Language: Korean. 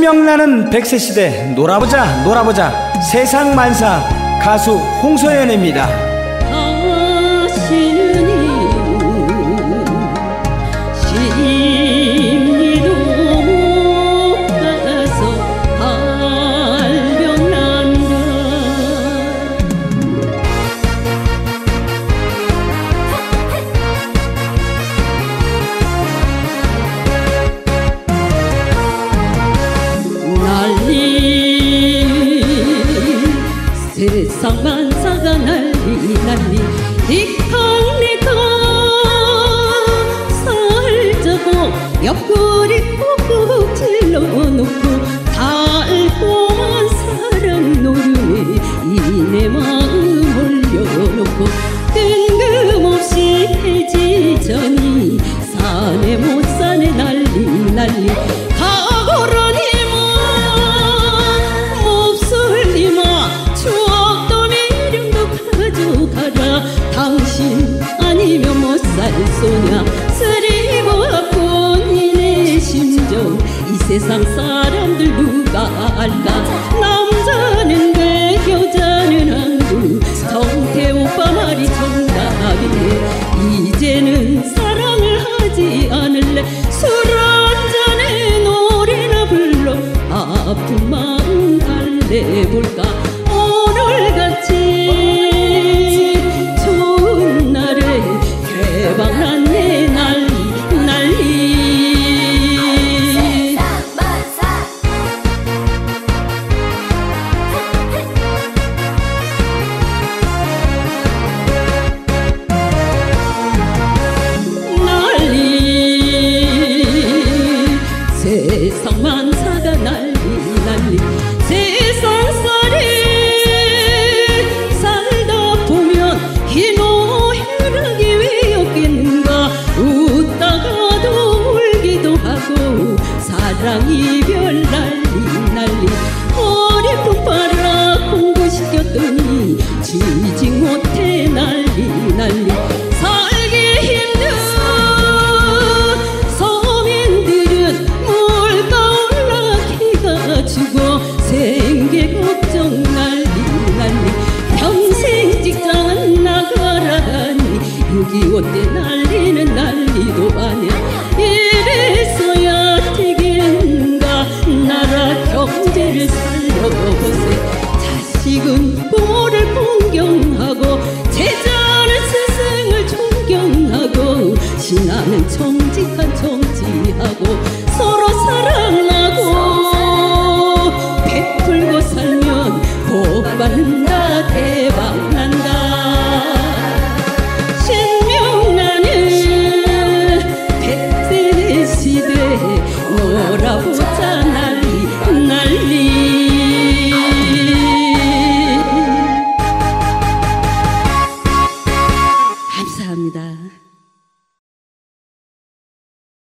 신명나는 백세 시대 놀아보자 놀아보자. 세상 만사 가수 홍소연입니다 세상 만사가 난리 난리 딕탕리탕 살자고 옆구리 소냐 쓰리고 아픈 이내 심정. 이 세상 사람들 누가 알까? 남 6.25 때? 난리는 난리도 아니야. 이래서야 되겠는가? 나라 경제를 살려보세. 자식은 부모를 공경하고 제자는 스승을 존경하고 신하는 청